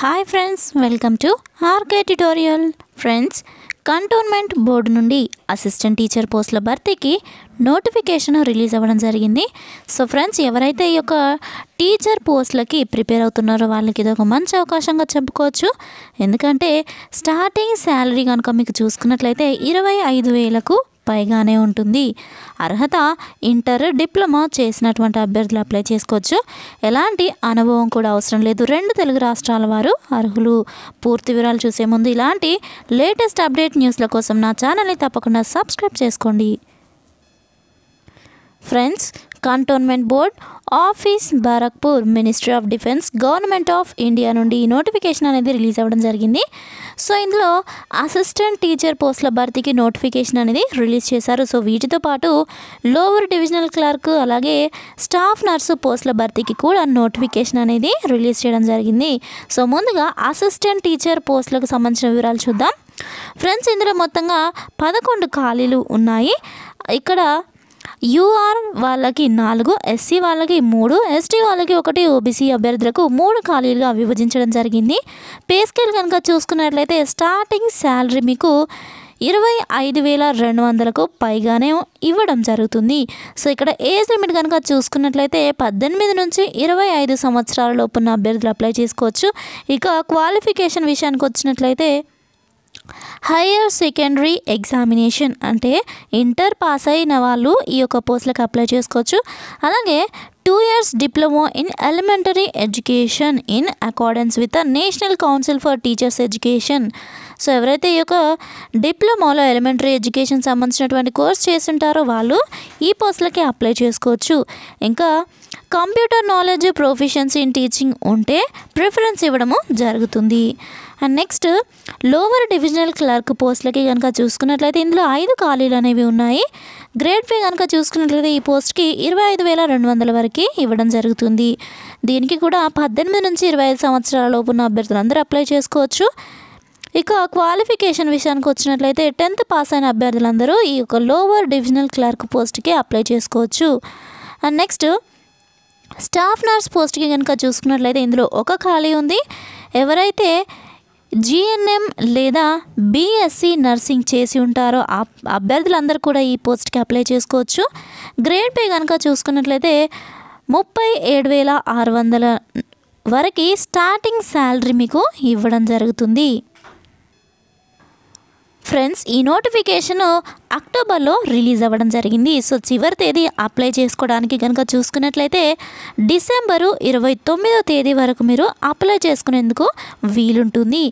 Hi friends welcome to R K tutorial friends cantonment board నుండి assistant teacher పోస్టుల భర్తీకి notification release అవ్వడం జరిగింది. సో ఫ్రెండ్స్ ఎవరైతే ఈ యొక్క టీచర్ పోస్టులకి ప్రిపేర్ అవుతున్నారో వాళ్ళకి ఇది ఒక మంచి అవకాశంగా చెప్పుకోవచ్చు. ఎందుకంటే స్టార్టింగ్ శాలరీ కనుక మీకు చూసుకున్నట్లయితే ఇరవై ఐదు వేలకు పైగానే ఉంటుంది. అర్హత ఇంటర్ డిప్లొమా చేసినటువంటి అభ్యర్థులు అప్లై చేసుకోవచ్చు. ఎలాంటి అనుభవం కూడా అవసరం లేదు. రెండు తెలుగు రాష్ట్రాల వారు అర్హులు. పూర్తి వివరాలు చూసే ముందు ఇలాంటి లేటెస్ట్ అప్డేట్ న్యూస్ల కోసం నా ఛానల్ని తప్పకుండా సబ్స్క్రైబ్ చేసుకోండి. Friends cantonment board office Barrackpore ministry of defence government of India నుండి ఈ నోటిఫికేషన్ అనేది రిలీజ్ అవ్వడం జరిగింది. సో ఇందులో అసిస్టెంట్ టీచర్ పోస్టుల భర్తీకి నోటిఫికేషన్ అనేది రిలీజ్ చేశారు. సో వీటితో పాటు లోవర్ డివిజనల్ క్లర్క్ అలాగే స్టాఫ్ నర్సు పోస్టుల భర్తీకి కూడా నోటిఫికేషన్ అనేది రిలీజ్ చేయడం జరిగింది. సో ముందుగా అసిస్టెంట్ టీచర్ పోస్టులకు సంబంధించిన వివరాలు చూద్దాం. ఫ్రెండ్స్ ఇందులో మొత్తంగా పదకొండు ఖాళీలు ఉన్నాయి. ఇక్కడ యూఆర్ వాళ్ళకి నాలుగు ఎస్సీ వాళ్ళకి మూడు ఎస్టీ వాళ్ళకి ఒకటి ఓబీసీ అభ్యర్థులకు మూడు ఖాళీలుగా విభజించడం జరిగింది. పే స్కేల్ కనుక చూసుకున్నట్లయితే స్టార్టింగ్ శాలరీ మీకు ఇరవై ఐదు వేల రెండు వందలకు పైగానే ఇవ్వడం జరుగుతుంది. సో ఇక్కడ ఏజ్ లిమిట్ కనుక చూసుకున్నట్లయితే పద్దెనిమిది నుంచి ఇరవై ఐదు సంవత్సరాల లోపున్న అభ్యర్థులు అప్లై చేసుకోవచ్చు. ఇక క్వాలిఫికేషన్ విషయానికి వచ్చినట్లయితే హయ్యర్ సెకండరీ ఎగ్జామినేషన్ అంటే ఇంటర్ పాస్ అయిన వాళ్ళు ఈ యొక్క పోస్టులకు అప్లై చేసుకోవచ్చు. అలాగే two years diploma in elementary education in accordance with the national council for teachers education so ఎవరైతే ఈ యొక్క డిప్లొమాలో ఎలిమెంటరీ ఎడ్యుకేషన్ సంబంధించినటువంటి కోర్స్ చేస్తుంటారో వాళ్ళు ఈ పోస్టులకి అప్లై చేసుకోవచ్చు. ఇంకా computer knowledge proficiency in teaching ఉంటే ప్రిఫరెన్స్ ఇవ్వడము జరుగుతుంది. And next lower divisional clerk పోస్ట్లకి కనుక చూసుకున్నట్లయితే ఇందులో ఐదు ఖాళీలు అనేవి ఉన్నాయి. గ్రేడ్ పే కనుక చూసుకున్నట్లయితే ఈ పోస్ట్కి ఇరవై ఐదు వేల రెండు వందల వరకు ఇవ్వడం జరుగుతుంది. దీనికి కూడా పద్దెనిమిది నుంచి ఇరవై ఐదు సంవత్సరాల లోపు ఉన్న అభ్యర్థులు అందరూ అప్లై చేసుకోవచ్చు. ఇక క్వాలిఫికేషన్ విషయానికి వచ్చినట్లయితే టెన్త్ పాస్ అయిన అభ్యర్థులందరూ ఈ యొక్క లోవర్ డివిజనల్ క్లర్క్ పోస్ట్కి అప్లై చేసుకోవచ్చు. అండ్ నెక్స్ట్ స్టాఫ్ నర్స్ పోస్ట్కి కనుక చూసుకున్నట్లయితే ఇందులో ఒక ఖాళీ ఉంది. ఎవరైతే జిఎన్ఎం లేదా బీఎస్సీ నర్సింగ్ చేసి ఉంటారో అభ్యర్థులందరూ కూడా ఈ పోస్ట్కి అప్లై చేసుకోవచ్చు. గ్రేడ్ పే కనుక చూసుకున్నట్లయితే ముప్పై ఏడు వేల ఆరు వందల వరకు స్టార్టింగ్ శాలరీ మీకు ఇవ్వడం జరుగుతుంది. ఫ్రెండ్స్ ఈ నోటిఫికేషన్ అక్టోబర్లో రిలీజ్ అవ్వడం జరిగింది. సో చివరి తేదీ అప్లై చేసుకోవడానికి కనుక చూసుకున్నట్లయితే డిసెంబరు ఇరవై తొమ్మిదో తేదీ వరకు మీరు అప్లై చేసుకునేందుకు వీలుంటుంది.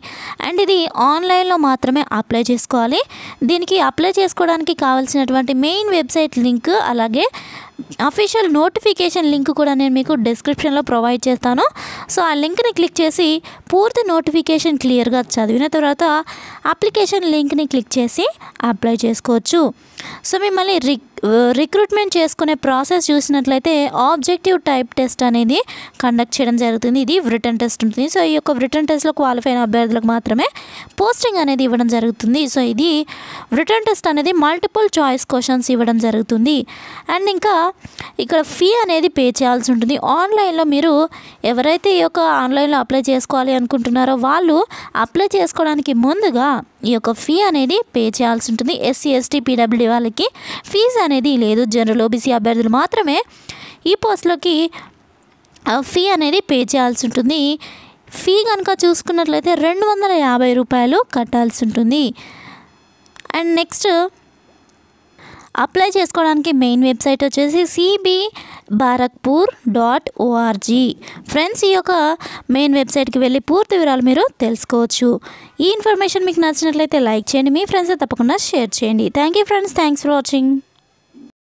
అండ్ ఇది ఆన్లైన్లో మాత్రమే అప్లై చేసుకోవాలి. దీనికి అప్లై చేసుకోవడానికి కావాల్సినటువంటి మెయిన్ వెబ్సైట్ లింక్ అలాగే అఫీషియల్ నోటిఫికేషన్ లింక్ కూడా నేను మీకు డిస్క్రిప్షన్లో ప్రొవైడ్ చేస్తాను. సో ఆ లింక్ని క్లిక్ చేసి పూర్తి నోటిఫికేషన్ క్లియర్గా చదివిన తర్వాత అప్లికేషన్ లింక్ని క్లిక్ చేసి అప్లై చేసుకోవచ్చు. సో మిమ్మల్ని రిక్ రిక్రూట్మెంట్ చేసుకునే ప్రాసెస్ చూసినట్లయితే ఆబ్జెక్టివ్ టైప్ టెస్ట్ అనేది కండక్ట్ చేయడం జరుగుతుంది. ఇది రిటర్న్ టెస్ట్ ఉంటుంది. సో ఈ యొక్క రిటర్న్ టెస్ట్లో క్వాలిఫై అయిన అభ్యర్థులకు మాత్రమే పోస్టింగ్ అనేది ఇవ్వడం జరుగుతుంది. సో ఇది రిటర్న్ టెస్ట్ అనేది మల్టిపుల్ చాయిస్ క్వశ్చన్స్ ఇవ్వడం జరుగుతుంది. అండ్ ఇంకా ఇక్కడ ఫీ అనేది పే చేయాల్సి ఉంటుంది. ఆన్లైన్లో మీరు ఎవరైతే ఈ యొక్క ఆన్లైన్లో అప్లై చేసుకోవాలి అనుకుంటున్నారో వాళ్ళు అప్లై చేసుకోవడానికి ముందుగా ఈ యొక్క ఫీ అనేది పే చేయాల్సి ఉంటుంది. ఎస్సీ ఎస్టీ పీడబ్ల్యూడీ వాళ్ళకి ఫీజు అనేది లేదు. జనరల్ ఓబీసీ అభ్యర్థులు మాత్రమే ఈ పోస్ట్లోకి ఫీ అనేది పే చేయాల్సి ఉంటుంది. ఫీ కనుక చూసుకున్నట్లయితే రెండు వందల యాభై రూపాయలు కట్టాల్సి ఉంటుంది. అండ్ నెక్స్ట్ అప్లై చేసుకోవడానికి మెయిన్ వెబ్సైట్ వచ్చేసి C B Barrackpore dot O R G friends ఈ యొక్క మెయిన్ వెబ్సైట్కి వెళ్ళి పూర్తి వివరాలు మీరు తెలుసుకోవచ్చు. ఈ ఇన్ఫర్మేషన్ మీకు నచ్చినట్లయితే లైక్ చేయండి. మీ ఫ్రెండ్స్ తప్పకుండా షేర్ చేయండి. Thank you friends thanks for watching